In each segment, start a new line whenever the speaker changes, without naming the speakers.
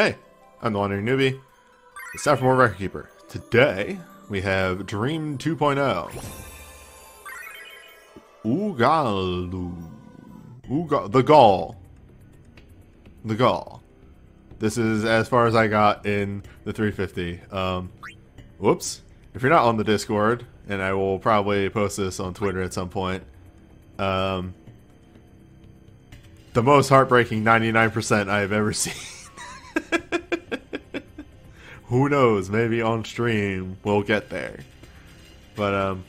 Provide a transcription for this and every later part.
Hey, I'm the Wandering Newbie. It's time for more Record Keeper. Today, we have Dream 2.0. Ugallu. Ooga the Gall. The Gall. This is as far as I got in the 350. Um, whoops. If you're not on the Discord, and I will probably post this on Twitter at some point, um, the most heartbreaking 99% I have ever seen. Who knows? Maybe on stream we'll get there. But um,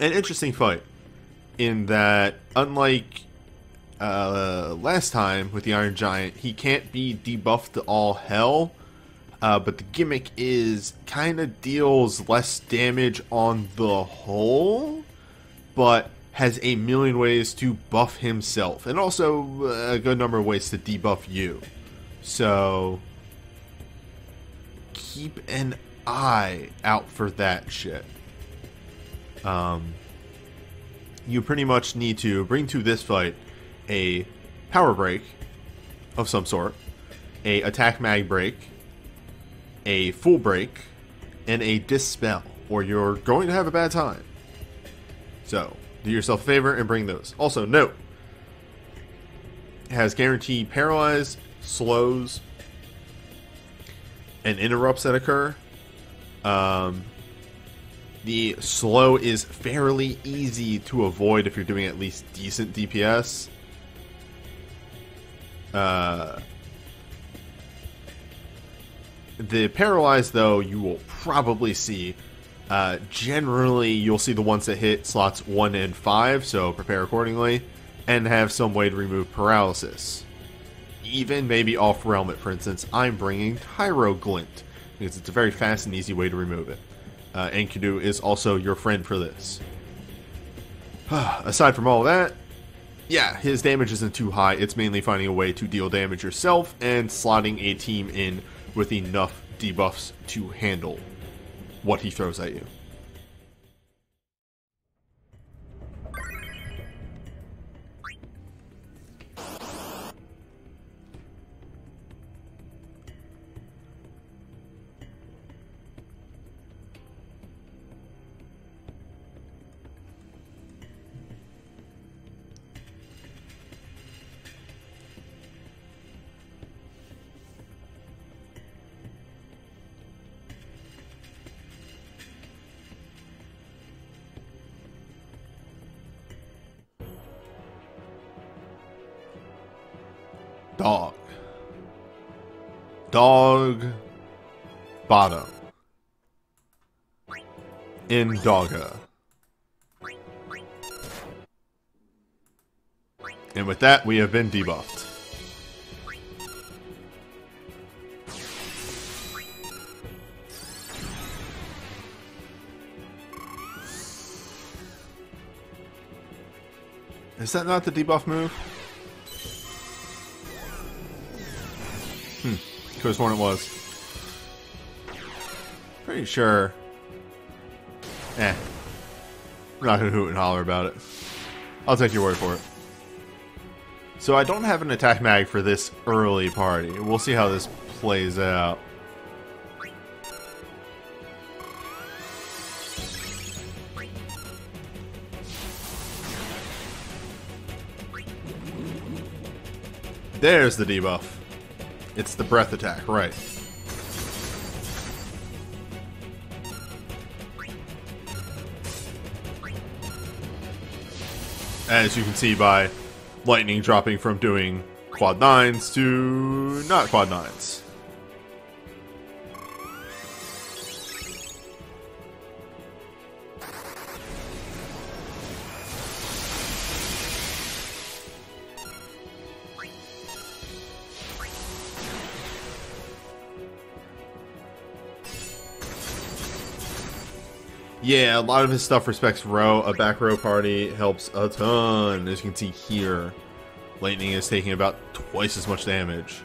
an interesting fight in that, unlike uh, last time with the Iron Giant, he can't be debuffed to all hell. Uh, but the gimmick is kind of deals less damage on the whole, but has a million ways to buff himself, and also a good number of ways to debuff you. So keep an eye out for that shit. Um, you pretty much need to bring to this fight a power break of some sort, a attack mag break, a full break, and a dispel, or you're going to have a bad time. So, do yourself a favor and bring those. Also, note, has guaranteed paralyze, slows, and interrupts that occur. Um, the slow is fairly easy to avoid if you're doing at least decent DPS. Uh, the paralyzed, though, you will probably see. Uh, generally, you'll see the ones that hit slots 1 and 5, so prepare accordingly, and have some way to remove paralysis. Even maybe off realm it, for instance, I'm bringing Tyro Glint, because it's a very fast and easy way to remove it. Uh, Enkidu is also your friend for this. Aside from all that, yeah, his damage isn't too high. It's mainly finding a way to deal damage yourself and slotting a team in with enough debuffs to handle what he throws at you. Dog. Dog. Bottom. In Dogga. And with that, we have been debuffed. Is that not the debuff move? Could sworn it was. Pretty sure. Eh. We're not gonna hoot and holler about it. I'll take your word for it. So I don't have an attack mag for this early party. We'll see how this plays out. There's the debuff. It's the breath attack, right. As you can see by lightning dropping from doing quad nines to not quad nines. Yeah, a lot of his stuff respects row. A back row party helps a ton. As you can see here, Lightning is taking about twice as much damage.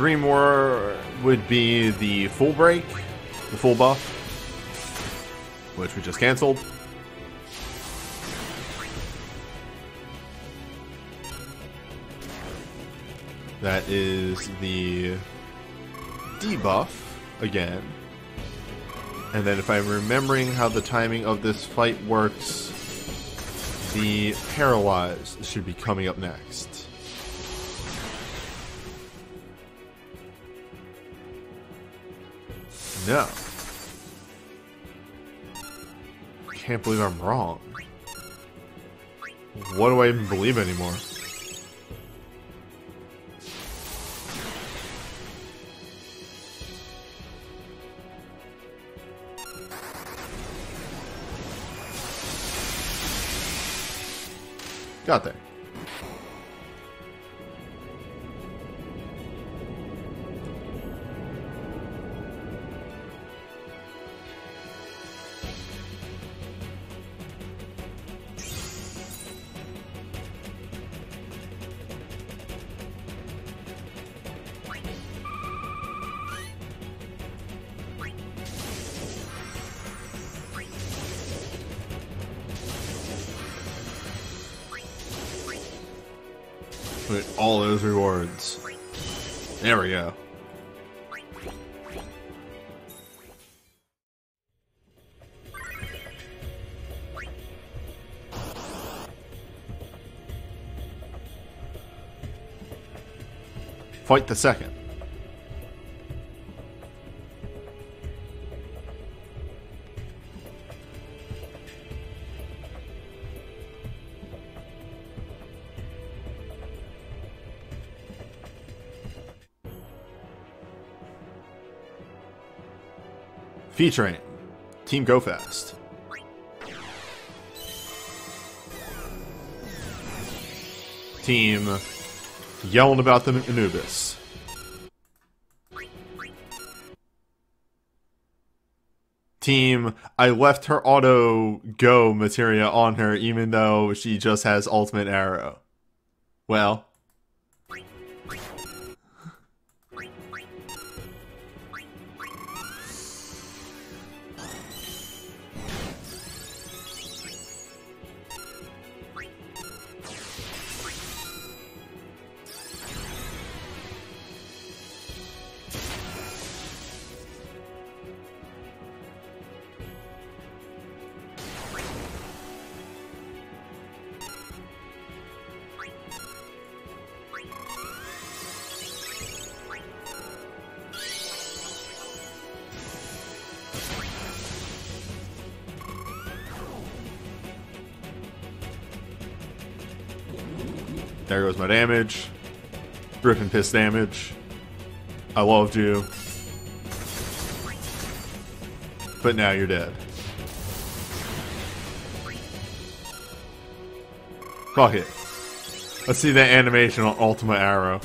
Dream Roar would be the full break, the full buff, which we just canceled. That is the debuff again. And then if I'm remembering how the timing of this fight works, the paralyzed should be coming up next. No. I Can't believe I'm wrong. What do I even believe anymore? Got there. With all those rewards. There we go. Fight the second. Featuring Team Go Fast. Team yelling about the Anubis. Team, I left her auto go materia on her even though she just has ultimate arrow. Well, damage. Griffin piss damage. I loved you. But now you're dead. Fuck it. Let's see that animation on Ultima Arrow.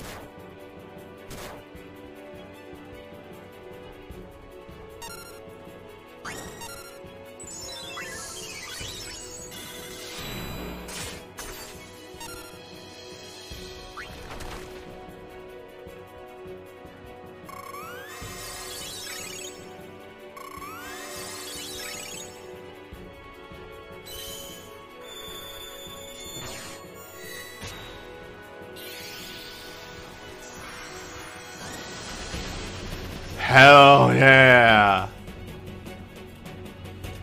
Yeah!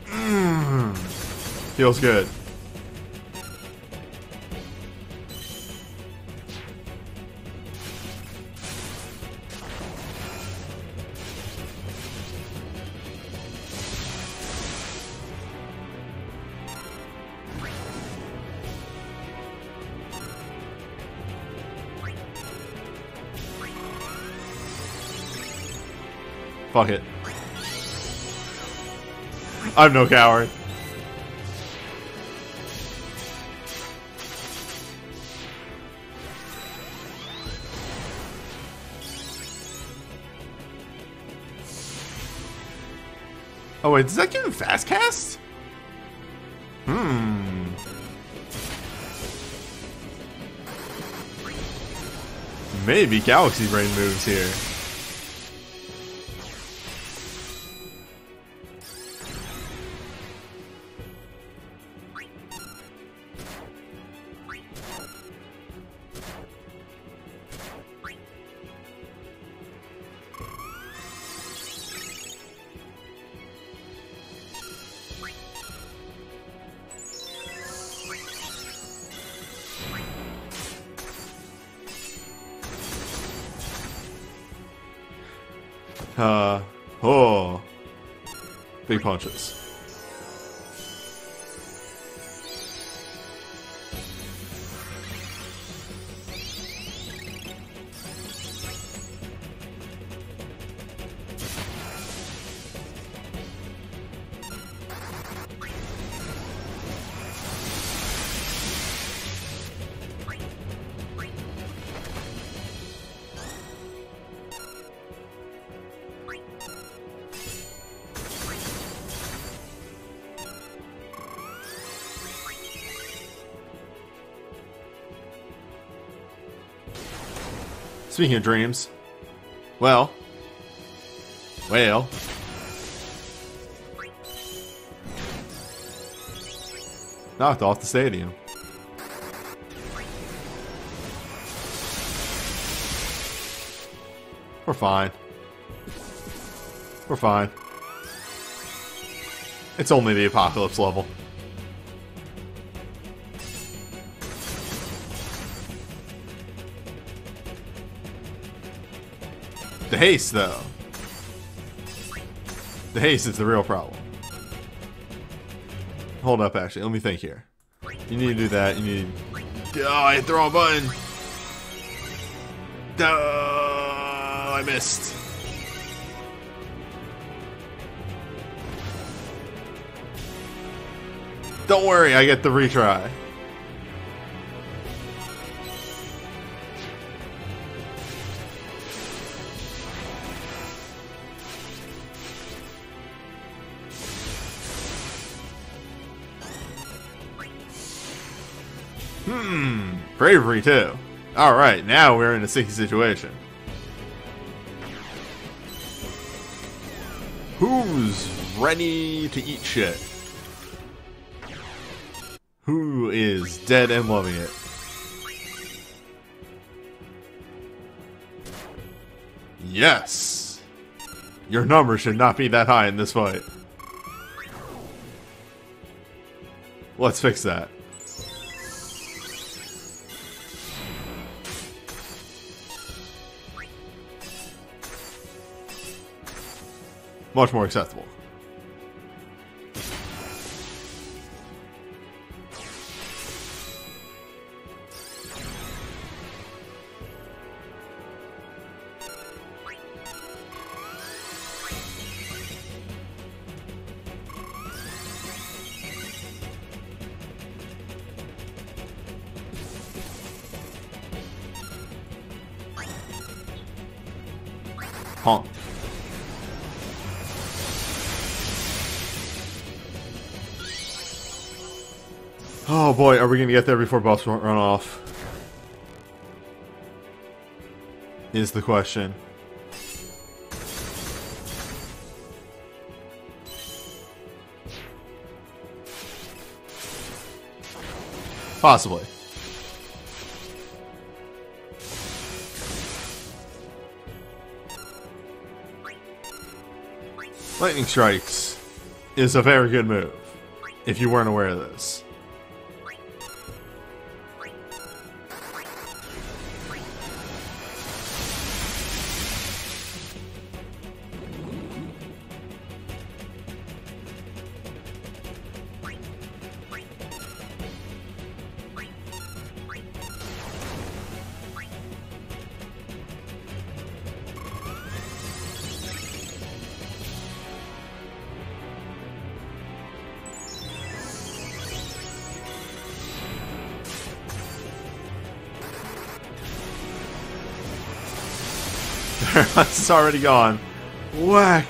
Mm. Feels good. Fuck it. I'm no coward. Oh wait, does that give him fast cast? Hmm. maybe Galaxy Brain moves here. Big Speaking of dreams, well, well, knocked off the stadium. We're fine. We're fine. It's only the apocalypse level. The haste, though. The haste is the real problem. Hold up, actually. Let me think here. You need to do that. You need... Oh, I hit the wrong button. Oh, I missed. Don't worry, I get the retry. Bravery too. Alright, now we're in a sticky situation. Who's ready to eat shit? Who is dead and loving it? Yes! Your number should not be that high in this fight. Let's fix that. Much more acceptable. We gonna get there before buffs run off? Is the question. Possibly. Lightning Strikes is a very good move, if you weren't aware of this. It's already gone. Whack!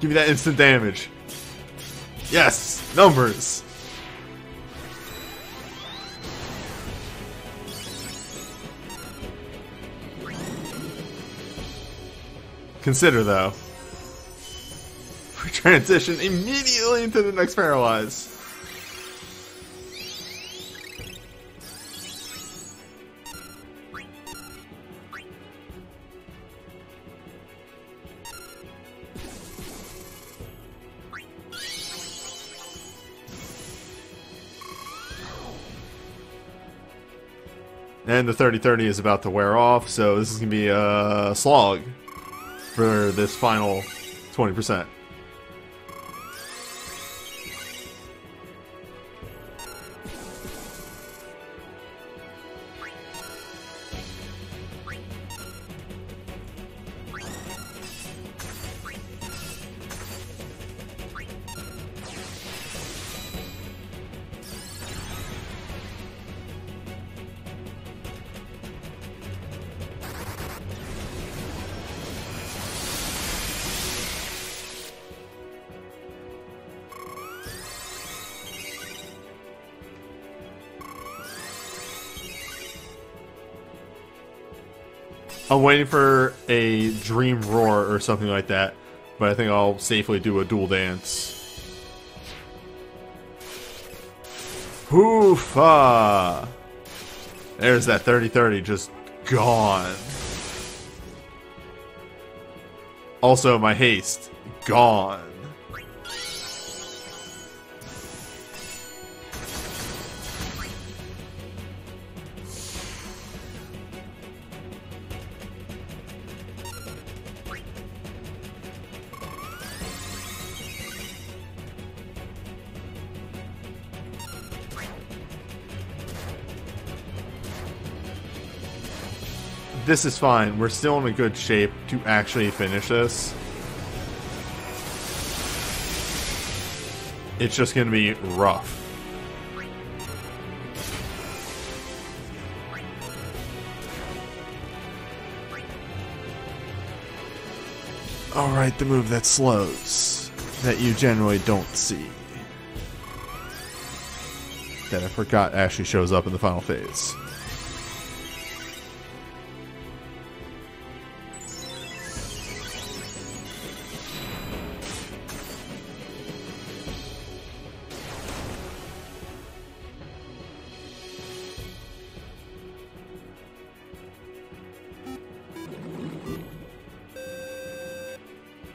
Give me that instant damage. Yes! Numbers! Consider, though. Transition immediately into the next Paralyze. And the 30-30 is about to wear off, so this is going to be a slog for this final 20%. Waiting for a Dream Roar or something like that, but I think I'll safely do a dual dance. Hoofa! There's that 30-30 just gone. Also, my haste, gone. This is fine. We're still in a good shape to actually finish this. It's just going to be rough. Alright, the move that slows. That you generally don't see. That I forgot actually shows up in the final phase.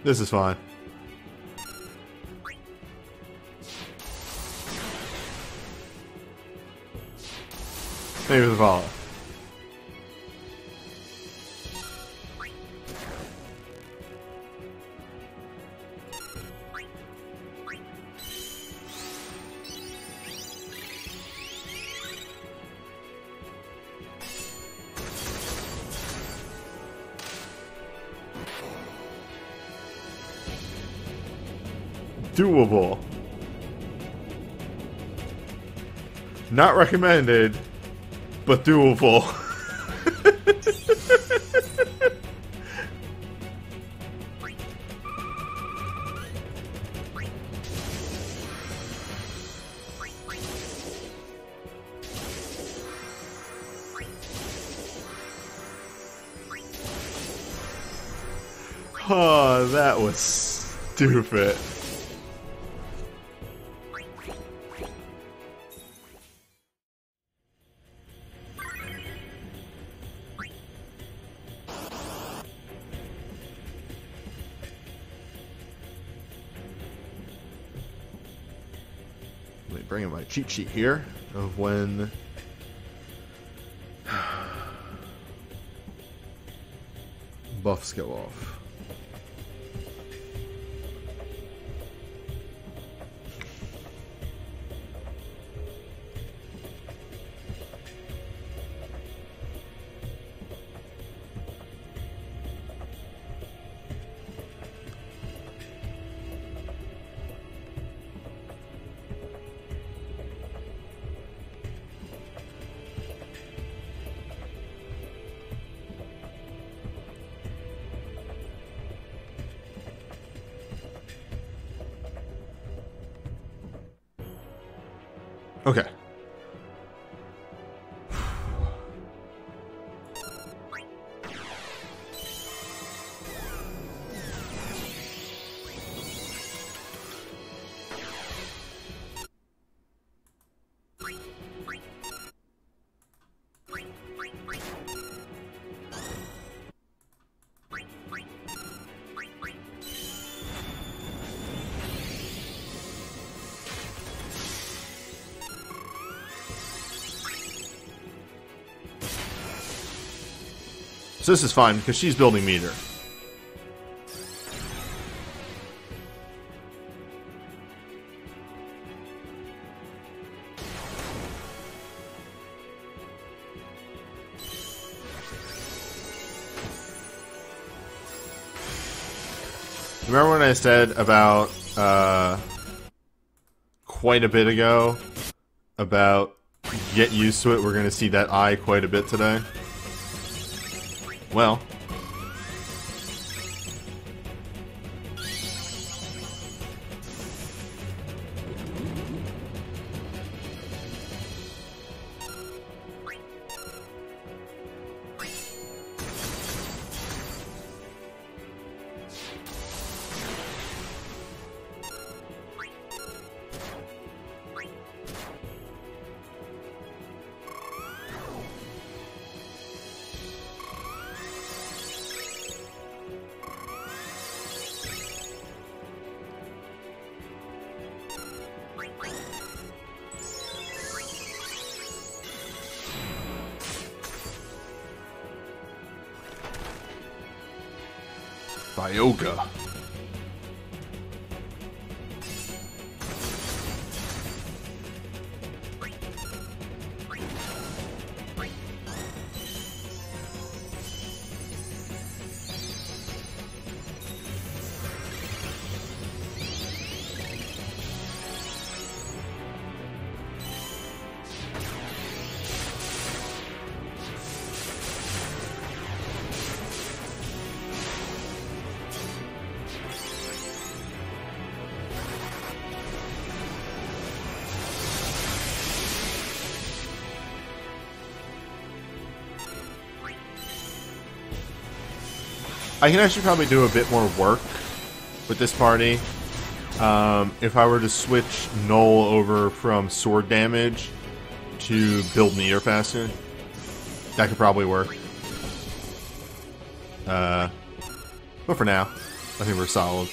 This is fine. Maybe the follow. Not recommended, but doable. oh, that was stupid. Cheat sheet here of when buffs go off. So this is fine because she's building meter. Remember when I said about uh, quite a bit ago about get used to it, we're going to see that eye quite a bit today? Well. Bioga. I can actually probably do a bit more work with this party. Um, if I were to switch Null over from sword damage to build meter faster, that could probably work. Uh, but for now, I think we're solid.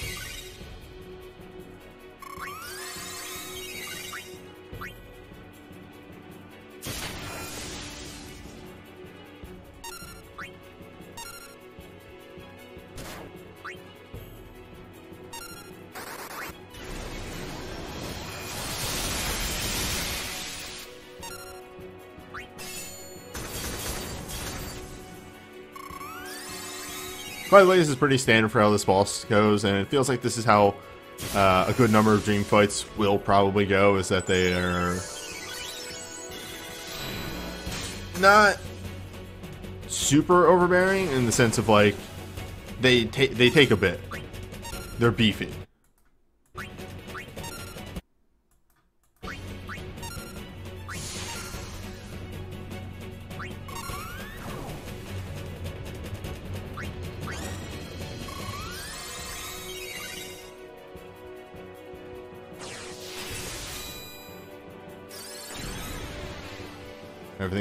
By the way, this is pretty standard for how this boss goes, and it feels like this is how uh, a good number of Dream fights will probably go, is that they are not super overbearing in the sense of like they take they take a bit. They're beefy.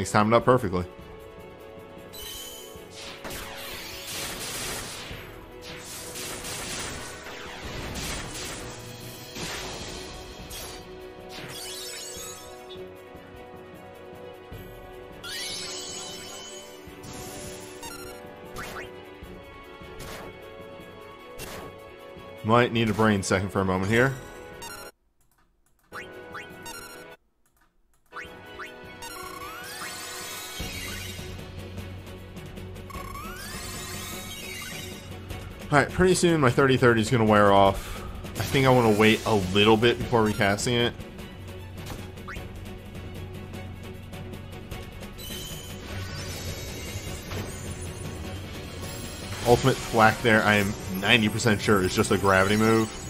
Everything's timed up perfectly. Might need a brain second for a moment here. Alright, pretty soon my 30-30 is going to wear off. I think I want to wait a little bit before recasting it. Ultimate Thwack there, I am 90% sure is just a gravity move.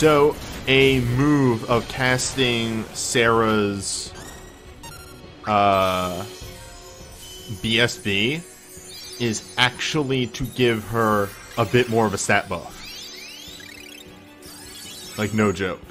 So, a move of casting Sarah's uh, BSB is actually to give her a bit more of a stat buff. Like, no joke.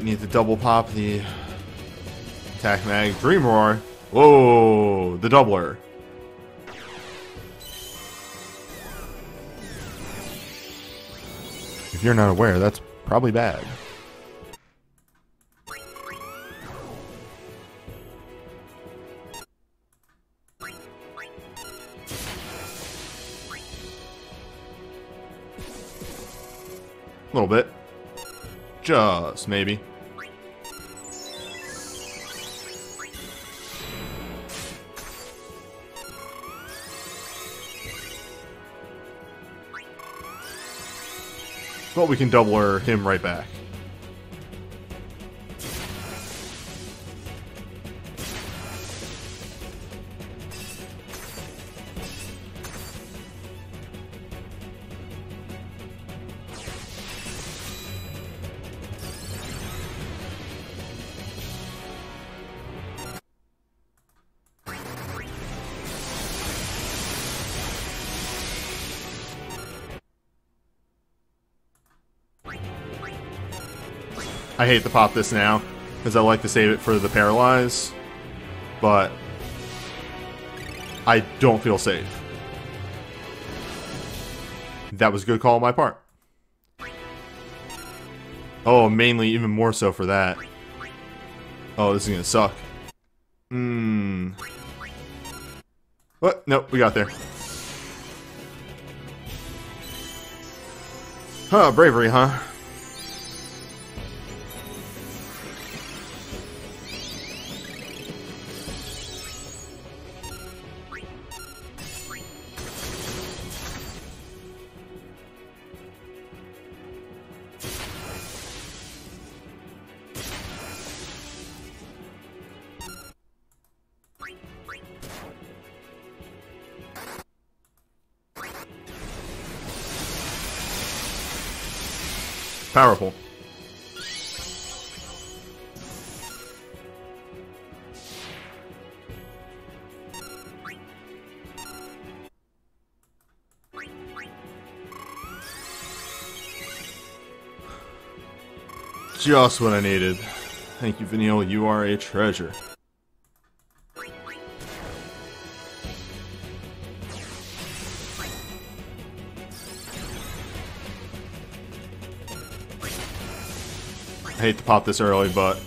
Might need to double pop the attack mag. Dream Roar. Whoa, the doubler. If you're not aware, that's probably bad. A little bit. Just maybe. But we can double her, him right back. Hate to pop this now, because I like to save it for the Paralyze, but I don't feel safe. That was a good call on my part. Oh, mainly even more so for that. Oh, this is gonna suck. Hmm. What? Nope, we got there. Huh, bravery, huh? Powerful. Just what I needed. Thank you, Vanille. You are a treasure. Hate to pop this early, but...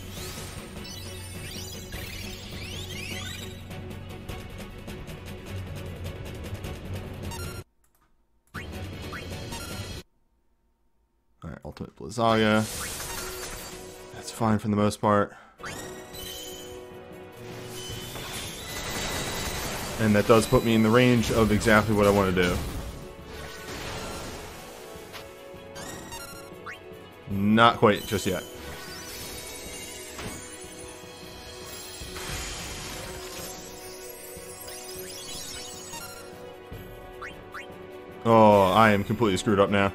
Alright, Ultimate Blizzaga. That's fine for the most part. And that does put me in the range of exactly what I want to do. Not quite just yet. I am completely screwed up now.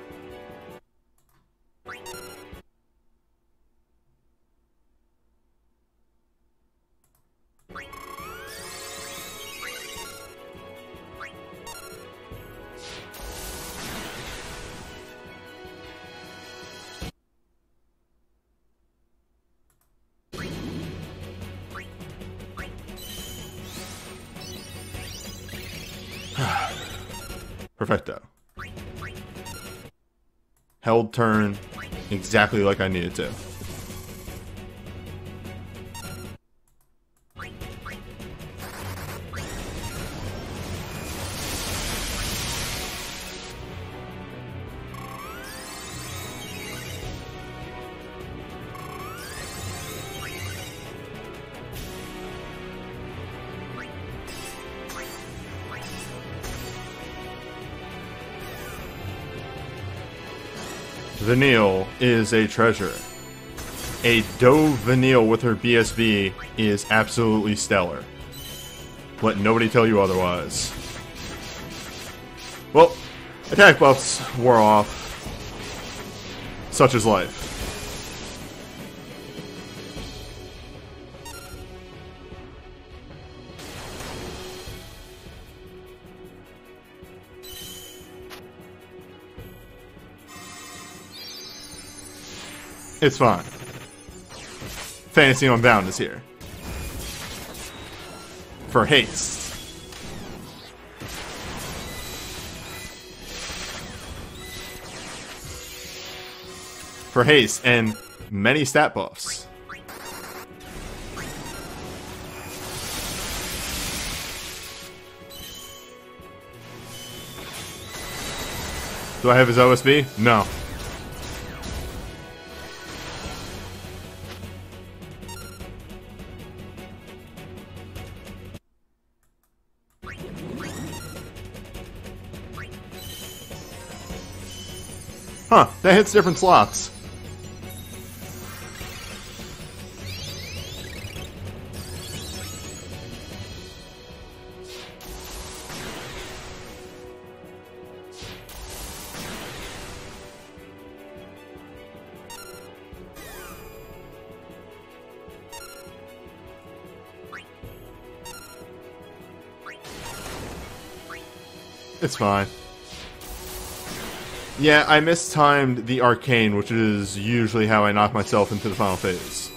Exactly like I needed to. Vanille is a treasure. A Dove Vanille with her BSB is absolutely stellar. Let nobody tell you otherwise. Well, attack buffs wore off. Such is life. It's fine. Fantasy Unbound is here. For haste. For haste and many stat buffs. Do I have his OSB? No. Huh, that hits different slots. It's fine. Yeah, I mistimed the arcane, which is usually how I knock myself into the final phase.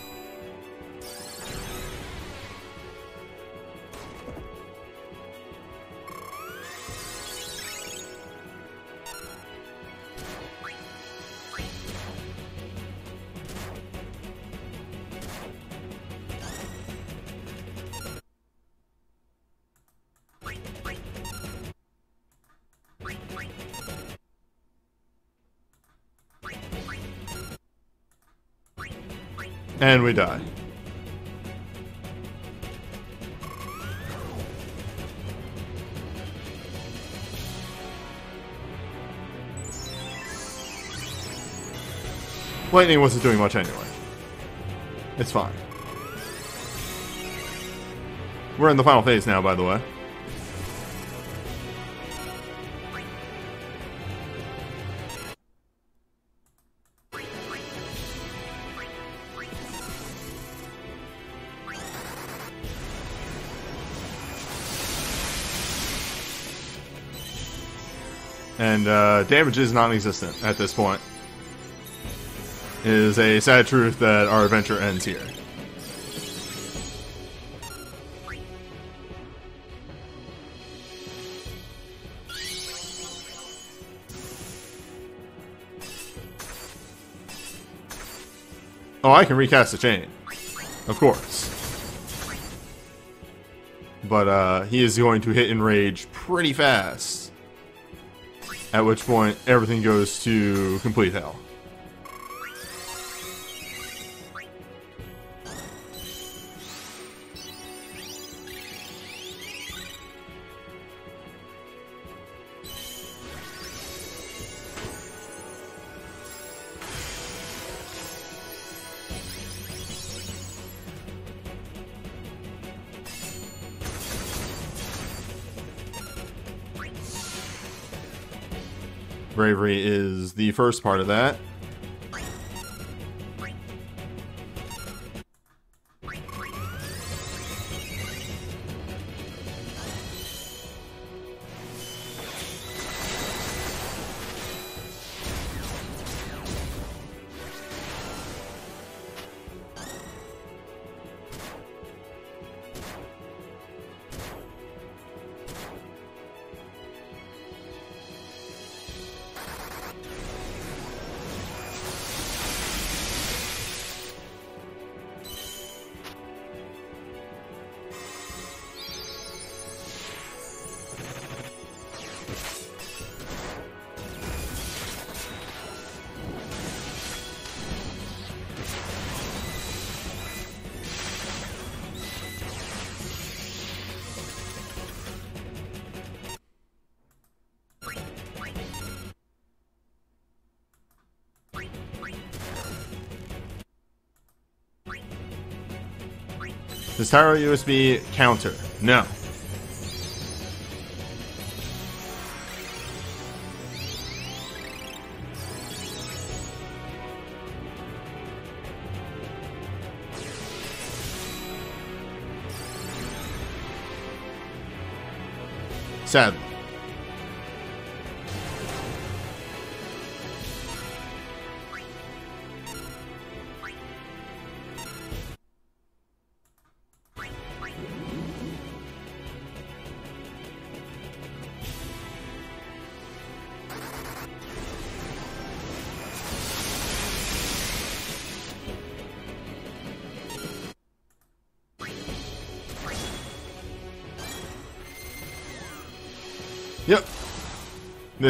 And we die. Lightning wasn't doing much anyway. It's fine. We're in the final phase now, by the way. And uh, damage is non-existent at this point. It is a sad truth that our adventure ends here. Oh, I can recast the chain. Of course. But uh, he is going to hit Enrage pretty fast. At which point, everything goes to complete hell. Bravery is the first part of that. Does Tyro USB counter? No. Sadly.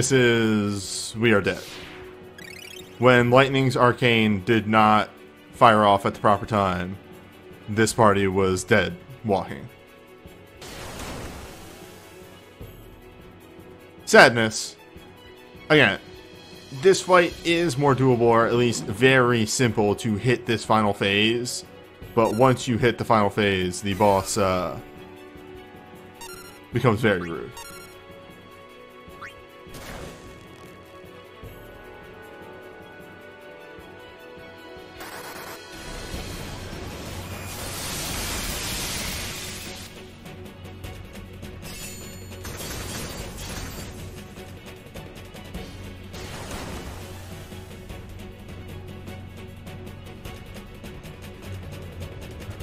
This is We Are Dead. When Lightning's Arcane did not fire off at the proper time, this party was dead walking. Sadness. Again, this fight is more doable, or at least very simple to hit this final phase. But once you hit the final phase, the boss uh, becomes very rude.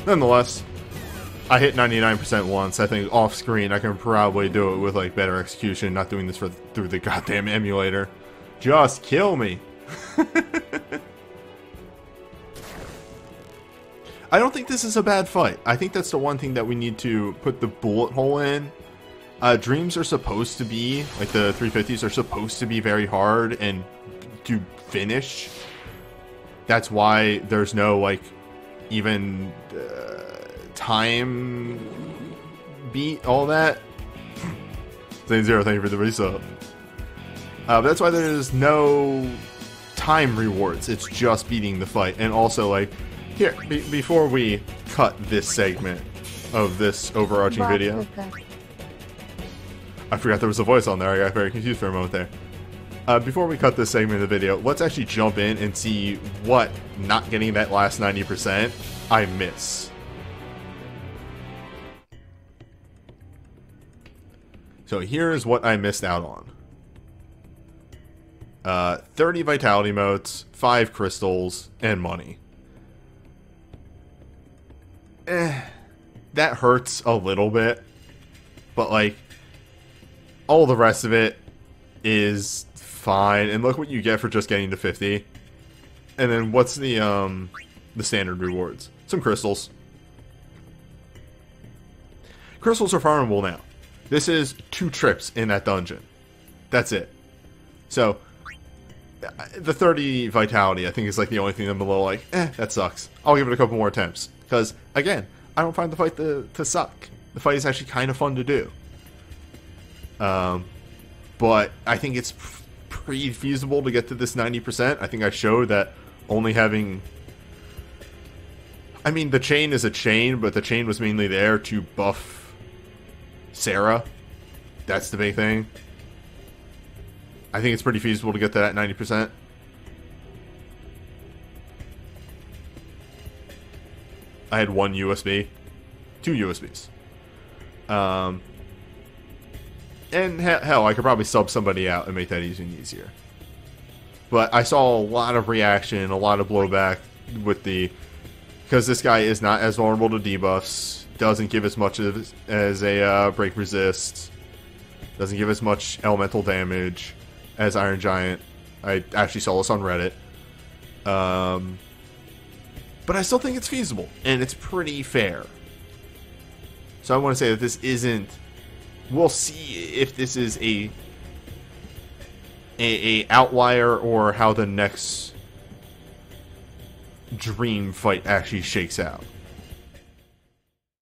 Nonetheless, I hit 99% once. I think off screen I can probably do it with like better execution, not doing this for, through the goddamn emulator. Just kill me. I don't think this is a bad fight. I think that's the one thing that we need to put the bullet hole in. Uh, dreams are supposed to be, like the 350s are supposed to be very hard and to finish. That's why there's no like even uh, time beat all that. Zane Zero, thank you for the resub. Uh, that's why there's no time rewards. It's just beating the fight. And also, like, here, be before we cut this segment of this overarching video. I forgot there was a voice on there. I got very confused for a moment there. Uh, before we cut this segment of the video, let's actually jump in and see what not getting that last 90% I miss. So here's what I missed out on. Uh, 30 vitality motes, 5 crystals, and money. Eh, that hurts a little bit. But like, all the rest of it is fine. And look what you get for just getting to 50. And then what's the um the standard rewards? Some crystals. Crystals are farmable now. This is two trips in that dungeon. That's it. So the 30 vitality I think is like the only thing I'm a little like, eh, that sucks. I'll give it a couple more attempts. Because again, I don't find the fight to, to suck. The fight is actually kind of fun to do. Um, but I think it's pretty feasible to get to this 90%. I think I showed that only having... I mean, the chain is a chain, but the chain was mainly there to buff Sarah. That's the big thing. I think it's pretty feasible to get that at 90%. I had one USB. Two USBs. Um, and hell, I could probably sub somebody out and make that even easier. But I saw a lot of reaction, a lot of blowback with the because this guy is not as vulnerable to debuffs, doesn't give as much as, as a uh, break resist, doesn't give as much elemental damage as Iron Giant. I actually saw this on Reddit. Um, but I still think it's feasible and it's pretty fair. So I want to say that this isn't we'll see if this is a, a, a outlier or how the next dream fight actually shakes out.